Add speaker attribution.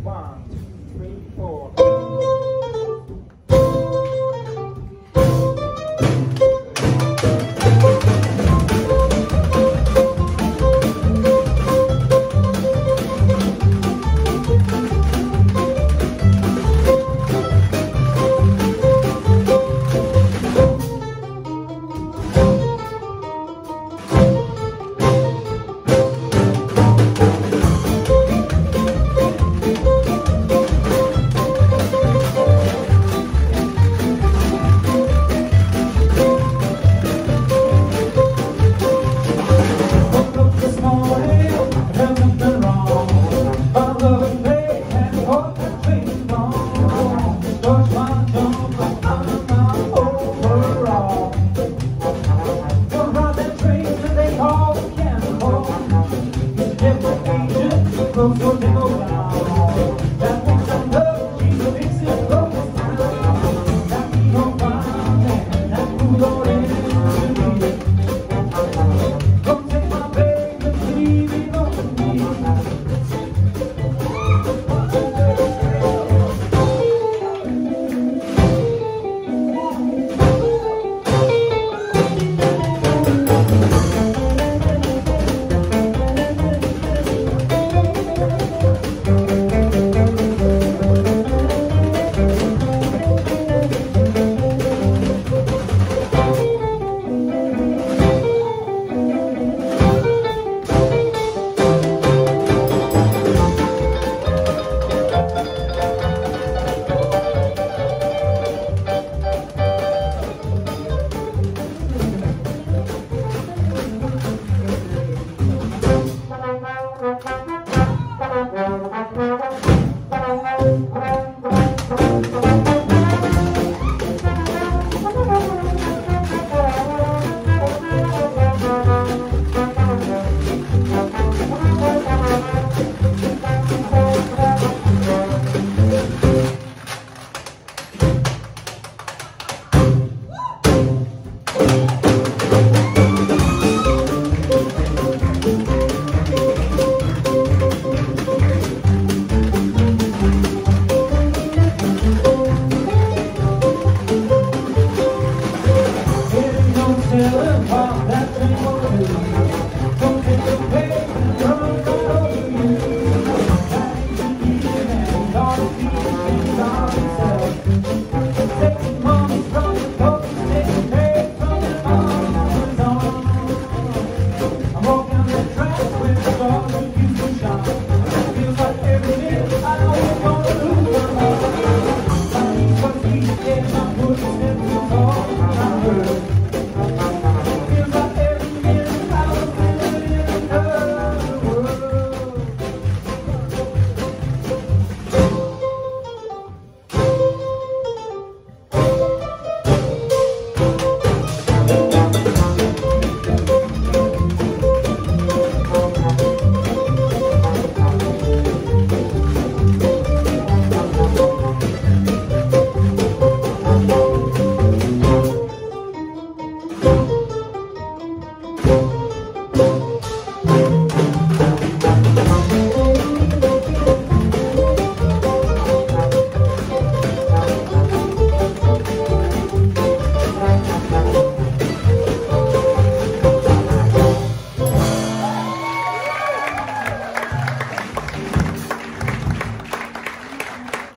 Speaker 1: bombs
Speaker 2: Thank you.